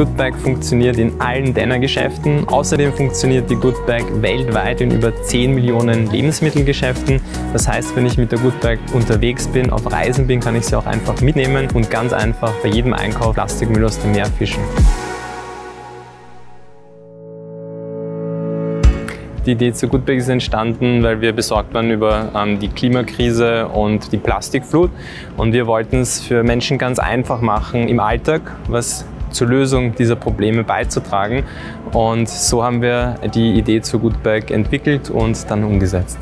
Good Bag funktioniert in allen Denner-Geschäften. Außerdem funktioniert die Good Bag weltweit in über 10 Millionen Lebensmittelgeschäften. Das heißt, wenn ich mit der Good Bag unterwegs bin, auf Reisen bin, kann ich sie auch einfach mitnehmen und ganz einfach bei jedem Einkauf Plastikmüll aus dem Meer fischen. Die Idee zu Goodbag ist entstanden, weil wir besorgt waren über ähm, die Klimakrise und die Plastikflut. Und wir wollten es für Menschen ganz einfach machen im Alltag, was zur Lösung dieser Probleme beizutragen. Und so haben wir die Idee zu Goodbag entwickelt und dann umgesetzt.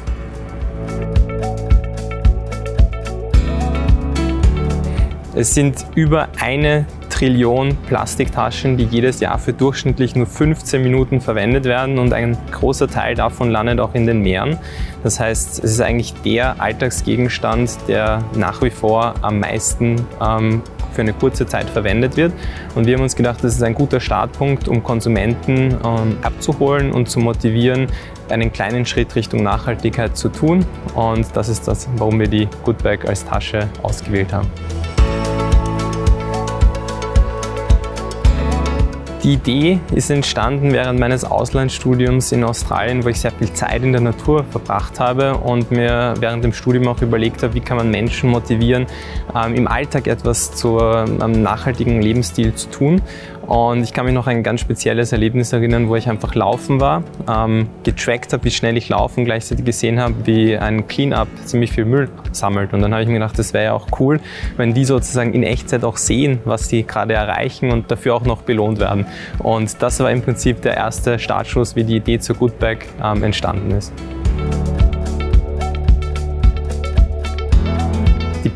Es sind über eine Trillion Plastiktaschen, die jedes Jahr für durchschnittlich nur 15 Minuten verwendet werden und ein großer Teil davon landet auch in den Meeren. Das heißt, es ist eigentlich der Alltagsgegenstand, der nach wie vor am meisten ähm, für eine kurze Zeit verwendet wird. Und wir haben uns gedacht, das ist ein guter Startpunkt, um Konsumenten ähm, abzuholen und zu motivieren, einen kleinen Schritt Richtung Nachhaltigkeit zu tun. Und das ist das, warum wir die Goodbag als Tasche ausgewählt haben. Die Idee ist entstanden während meines Auslandsstudiums in Australien, wo ich sehr viel Zeit in der Natur verbracht habe und mir während dem Studium auch überlegt habe, wie kann man Menschen motivieren, ähm, im Alltag etwas zu einem ähm, nachhaltigen Lebensstil zu tun. Und ich kann mich noch ein ganz spezielles Erlebnis erinnern, wo ich einfach laufen war, ähm, getrackt habe, wie schnell ich laufe und gleichzeitig gesehen habe, wie ein Cleanup ziemlich viel Müll sammelt. Und dann habe ich mir gedacht, das wäre ja auch cool, wenn die sozusagen in Echtzeit auch sehen, was sie gerade erreichen und dafür auch noch belohnt werden. Und das war im Prinzip der erste Startschuss, wie die Idee zur Goodbag ähm, entstanden ist.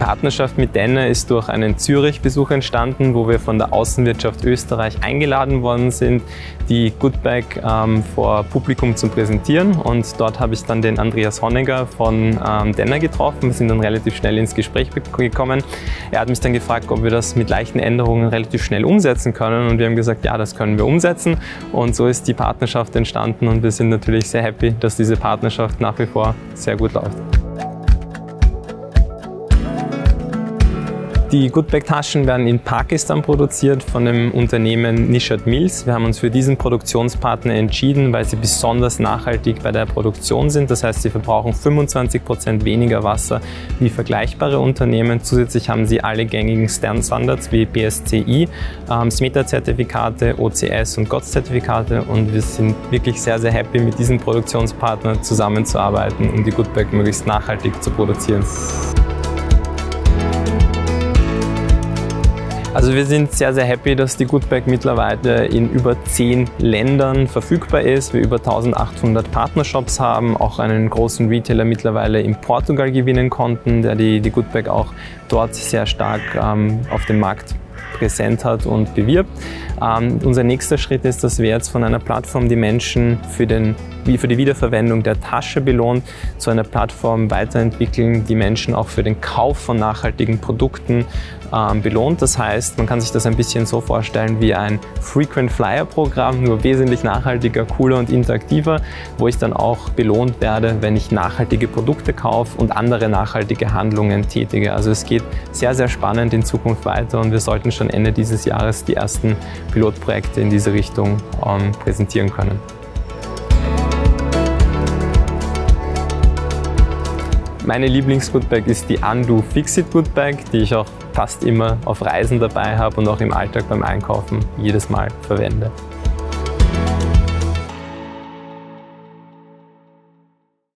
Partnerschaft mit Denne ist durch einen Zürich-Besuch entstanden, wo wir von der Außenwirtschaft Österreich eingeladen worden sind, die Goodbag ähm, vor Publikum zu präsentieren. Und dort habe ich dann den Andreas Honegger von ähm, Denner getroffen. Wir sind dann relativ schnell ins Gespräch gekommen. Er hat mich dann gefragt, ob wir das mit leichten Änderungen relativ schnell umsetzen können. Und wir haben gesagt, ja, das können wir umsetzen. Und so ist die Partnerschaft entstanden und wir sind natürlich sehr happy, dass diese Partnerschaft nach wie vor sehr gut läuft. Die Goodbag-Taschen werden in Pakistan produziert von dem Unternehmen Nishat Mills. Wir haben uns für diesen Produktionspartner entschieden, weil sie besonders nachhaltig bei der Produktion sind. Das heißt, sie verbrauchen 25 Prozent weniger Wasser wie vergleichbare Unternehmen. Zusätzlich haben sie alle gängigen Sternstandards wie BSCI, ähm, SMETA-Zertifikate, OCS und GOTS-Zertifikate und wir sind wirklich sehr, sehr happy, mit diesem Produktionspartner zusammenzuarbeiten, um die Goodbag möglichst nachhaltig zu produzieren. Also wir sind sehr, sehr happy, dass die Goodbag mittlerweile in über zehn Ländern verfügbar ist. Wir über 1800 Partnershops haben, auch einen großen Retailer mittlerweile in Portugal gewinnen konnten, der die, die Goodbag auch dort sehr stark ähm, auf dem Markt präsent hat und bewirbt. Ähm, unser nächster Schritt ist, dass wir jetzt von einer Plattform die Menschen für, den, für die Wiederverwendung der Tasche belohnt, zu einer Plattform weiterentwickeln, die Menschen auch für den Kauf von nachhaltigen Produkten ähm, belohnt. Das heißt, man kann sich das ein bisschen so vorstellen wie ein Frequent Flyer Programm, nur wesentlich nachhaltiger, cooler und interaktiver, wo ich dann auch belohnt werde, wenn ich nachhaltige Produkte kaufe und andere nachhaltige Handlungen tätige. Also es geht sehr, sehr spannend in Zukunft weiter und wir sollten schon Ende dieses Jahres die ersten Pilotprojekte in diese Richtung ähm, präsentieren können. Meine Lieblings-Goodbag ist die Undo Fixit Goodbag, die ich auch fast immer auf Reisen dabei habe und auch im Alltag beim Einkaufen jedes Mal verwende.